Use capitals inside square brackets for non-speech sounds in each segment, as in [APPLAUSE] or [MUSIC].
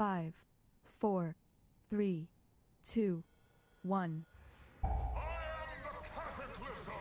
Five, four, three, two, one. I am the Cataclysm!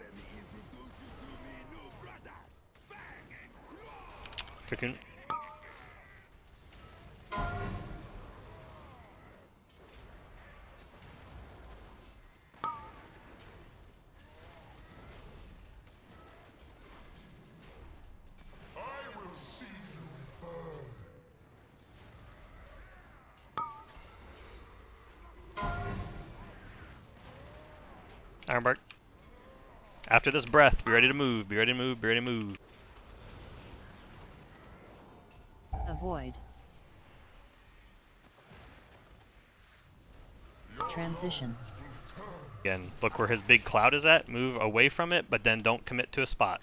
Let me introduce you to me new brothers, Fang and Claw! Cocoon. Ironbark. After this breath, be ready to move, be ready to move, be ready to move. Avoid. Transition. Again, look where his big cloud is at, move away from it, but then don't commit to a spot.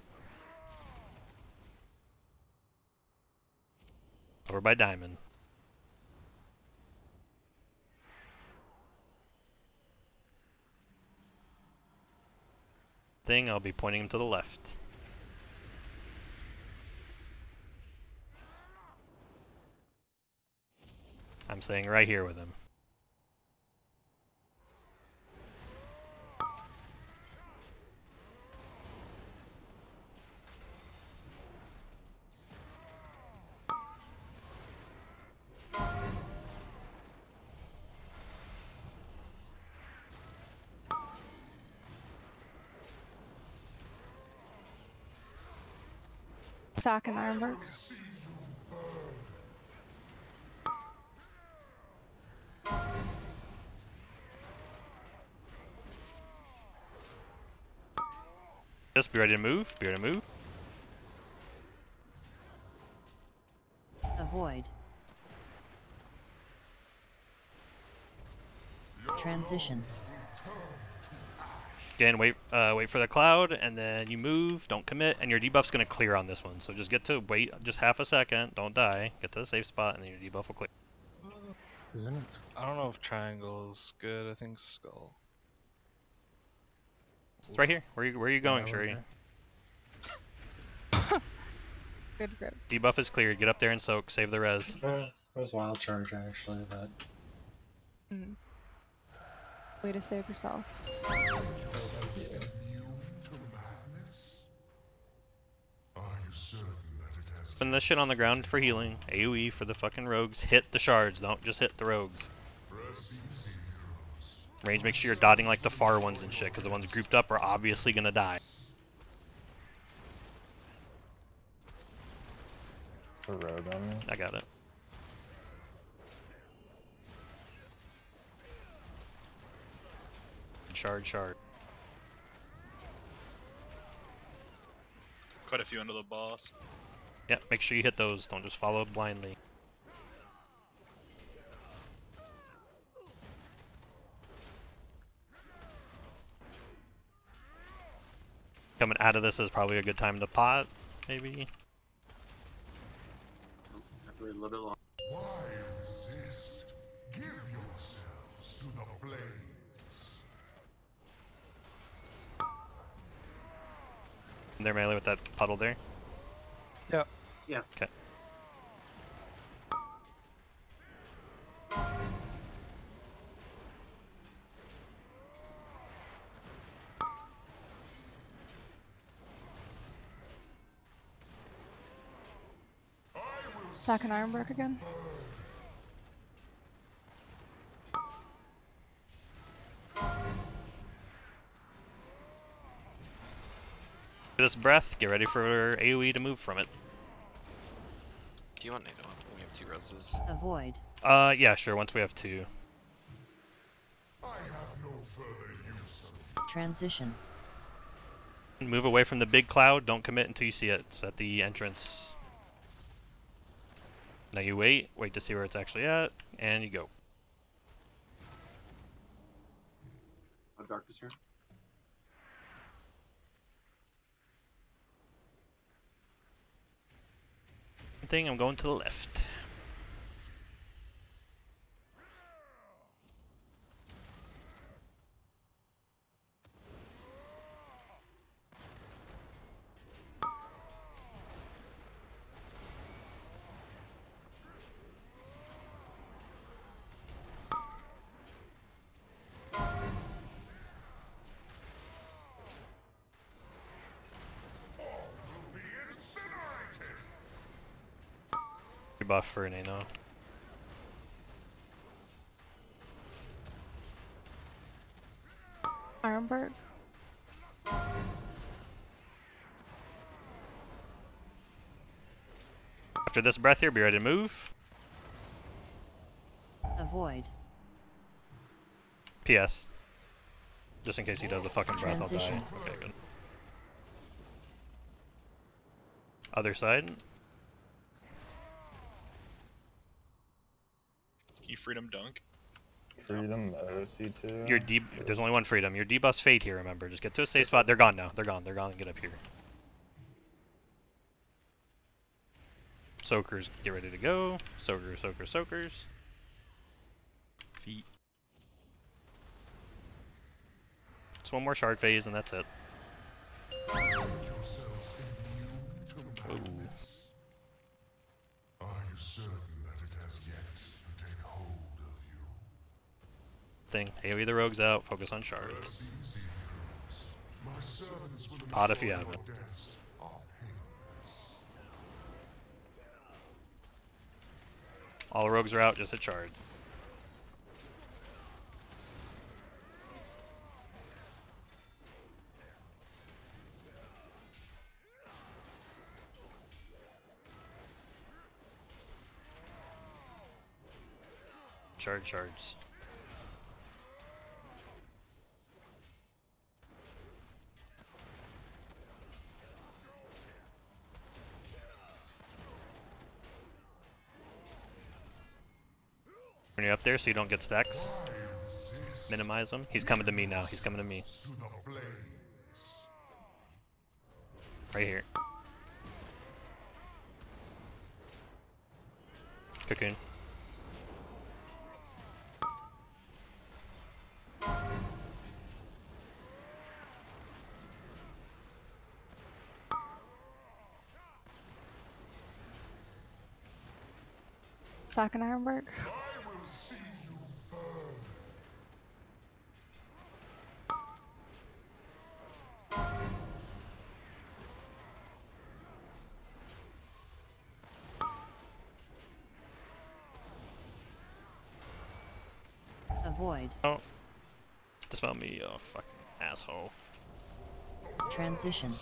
Over by Diamond. Thing, I'll be pointing him to the left. I'm staying right here with him. Sock and Ironbark. Just be ready to move, be ready to move. Avoid. Transition. Again, wait, uh, wait for the cloud, and then you move. Don't commit, and your debuff's gonna clear on this one. So just get to wait just half a second. Don't die. Get to the safe spot, and then your debuff will clear. Isn't it? I don't know if triangle's good. I think skull. It's right here. Where you where are you going, Yeah, Shuri? [LAUGHS] Good grip. Debuff is cleared. Get up there and soak. Save the res. It was wild charge actually, but Mm. Way to save yourself. Immune to madness? Are you certain that it this shit on the ground for healing. AoE for the fucking rogues. Hit the shards. Don't just hit the rogues. Press easy, heroes? Range, make sure you're dotting like the far ones and shit, because the ones grouped up are obviously gonna die. it's a rogue on me. I got it. Shard, shard. Quite a few under the boss. Yeah, make sure you hit those. Don't just follow blindly. Coming out of this is probably a good time to pot, maybe. Why resist? They're melee with that puddle there. Yeah. Yeah. Okay. Sock and Ironbark again. This breath, get ready for AoE to move from it. Do you want NATO up? We have two roses. Avoid. Uh, yeah, sure, once we have two. I have no further use Transition. Move away from the big cloud, don't commit until you see it. It's at the entrance. Now you wait, wait to see where it's actually at, and you go. Oh, darkness here. Thing, I'm going to the left. Buff for Nano. Ironbark. After this breath here, be ready to move. Avoid. PS. Just in case he does the fucking breath, I'll die. Transition. Okay, good. Other side. You freedom dunk. Freedom OC2. Your D. There's only one freedom. Your debuff's fade here. Remember, just get to a safe spot. They're gone now. They're gone. They're gone. Get up here. Soakers, get ready to go. Soakers, soakers, soakers. Feet. It's one more shard phase, and that's it. Thing. AoE the rogues out. Focus on shards. Pot if you have it. All the rogues are out. Just hit shard. Shard shards. So you don't get stacks. Minimize him. He's coming to me now. He's coming to me. Right here. Cocoon. Sack and Ironbark. I will see you. Avoid. Oh. Dispel me, you fucking asshole. Transition.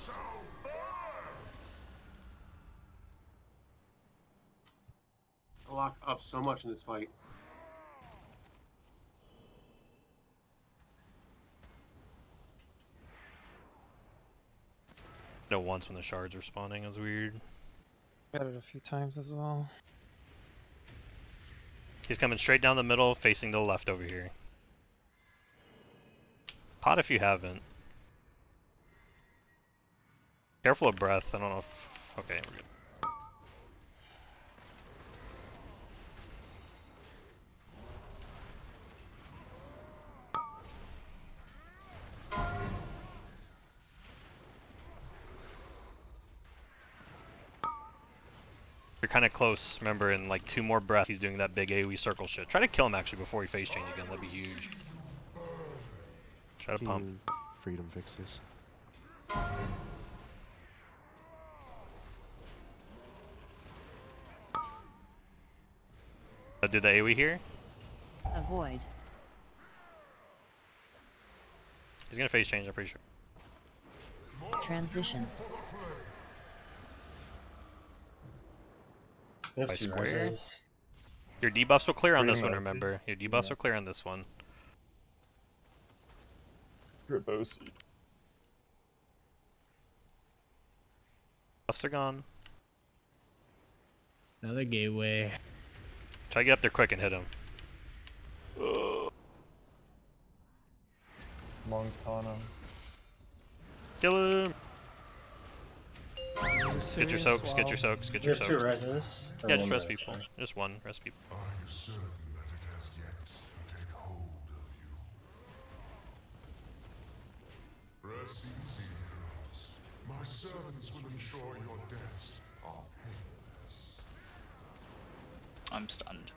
I lock up so much in this fight. No once when the shards were spawning is weird. Got it a few times as well. He's coming straight down the middle, facing to the left over here. Pot if you haven't. Careful of breath. I don't know if. Okay, we're good. Kind of close. Remember, in like two more breaths, he's doing that big AoE circle shit. Try to kill him actually before he face change again. That'd be huge. Try to pump. Freedom fixes. Uh, do the AoE here. Avoid. He's gonna face change. I'm pretty sure. Transition. They By two square? reses. Your debuffs will clear on this one. Remember, your debuffs will clear on this one. Grip OC. Buffs are gone. Another gateway. Try to get up there quick and hit him. Long on him. Kill him. Get your soaks. Get your soaks. Get your You have two soaks. reses. Yeah, just rest people. sorry. Just one. Rest people. Are you certain that it has yet to take hold of you? Rest easy, heroes. My servants will ensure your deaths are painless. I'm stunned.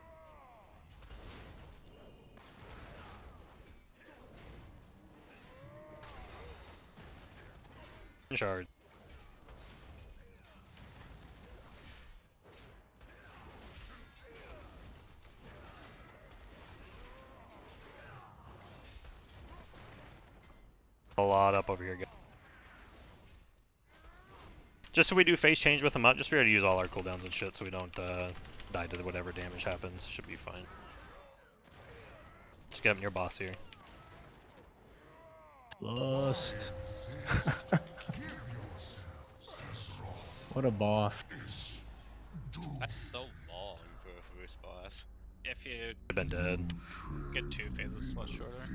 Shard. A lot up over here, guys. Just so we do face change with them up, just be ready to use all our cooldowns and shit so we don't uh, die to whatever damage happens. Should be fine. Just get up near boss here. Lust. [LAUGHS] what a boss. That's so long for a first boss. If you I've been dead. get two phases plus shorter.